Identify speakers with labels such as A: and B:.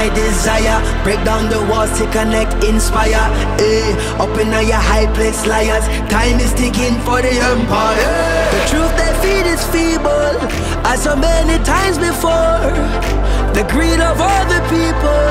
A: My desire, Break down the walls to connect, inspire. Eh, up in your high place, liars. Time is ticking for the empire. The truth they feed is feeble, as so many times before. The greed of all the people